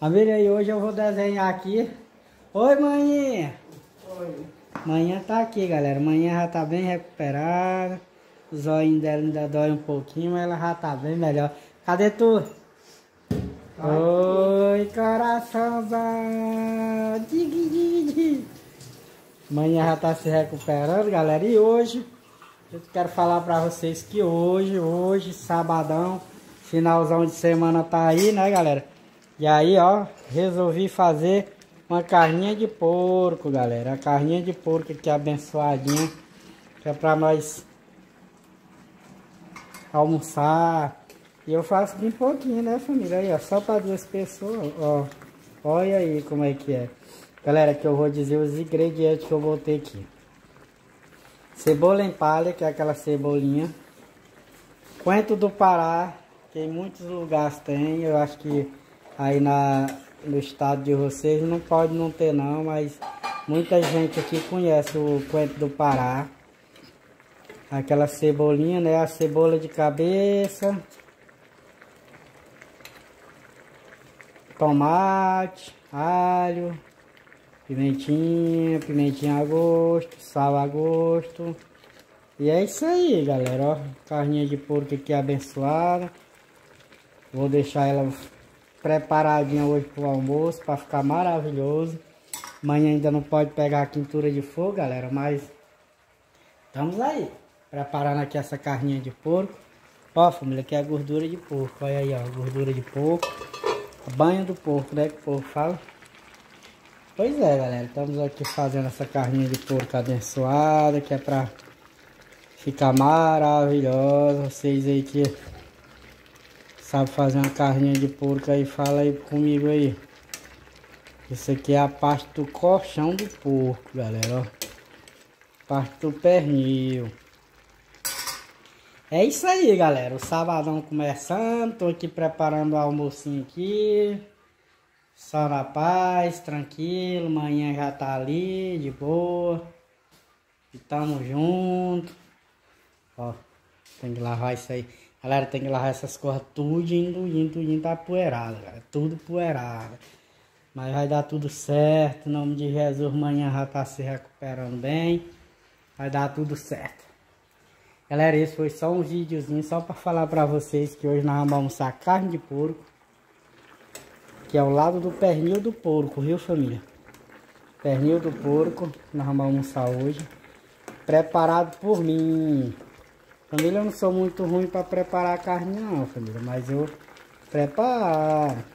Família, e hoje eu vou desenhar aqui. Oi, manhinha. Oi. Manhã tá aqui, galera. Manhã já tá bem recuperada. O zóio dela ainda dói um pouquinho, mas ela já tá bem melhor. Cadê tu? Oi, coraçãozão. Dig, dig, dig. Manhã já tá se recuperando, galera. E hoje, eu quero falar pra vocês que hoje, hoje, sabadão, finalzão de semana tá aí, né, galera? E aí, ó, resolvi fazer uma carninha de porco, galera. A carninha de porco aqui abençoadinha. Que é pra nós almoçar. E eu faço bem pouquinho, né, família? Aí, ó, só pra duas pessoas, ó. Olha aí como é que é. Galera, que eu vou dizer os ingredientes que eu vou ter aqui. Cebola em palha, que é aquela cebolinha. Coentro do Pará, que em muitos lugares tem. Eu acho que aí na, no estado de vocês não pode não ter não, mas muita gente aqui conhece o coentro do Pará. Aquela cebolinha, né? A cebola de cabeça. Tomate, alho, pimentinha, pimentinha a gosto, sal a gosto. E é isso aí, galera, ó. Carninha de porco aqui abençoada. Vou deixar ela preparadinha hoje pro almoço para ficar maravilhoso. Amanhã ainda não pode pegar a quintura de fogo, galera, mas estamos aí. Preparando aqui essa carninha de porco. Ó, família, aqui é a gordura de porco. Olha aí, ó, gordura de porco. Banho do porco, né, que o povo fala. Pois é, galera, estamos aqui fazendo essa carninha de porco abençoada, que é pra ficar maravilhosa. Vocês aí que sabe fazer uma carninha de porco aí, fala aí comigo aí. Isso aqui é a parte do colchão do porco, galera, ó. Parte do pernil. É isso aí, galera. O sabadão começando. Tô aqui preparando o almocinho aqui. Só na paz, tranquilo. Manhã já tá ali, de boa. E tamo junto. Ó, tem que lavar isso aí. Galera, tem que lavar essas coisas tudo indo, indo, indo tá poeirada, galera. Tudo poeirada. Mas vai dar tudo certo. Em nome de Jesus, amanhã já tá se recuperando bem. Vai dar tudo certo. Galera, esse foi só um videozinho só para falar para vocês que hoje nós vamos almoçar carne de porco. Que é ao lado do pernil do porco, viu família? Pernil do porco, nós vamos almoçar hoje. Preparado por mim. Família, eu não sou muito ruim para preparar a carne não, família. Mas eu preparo.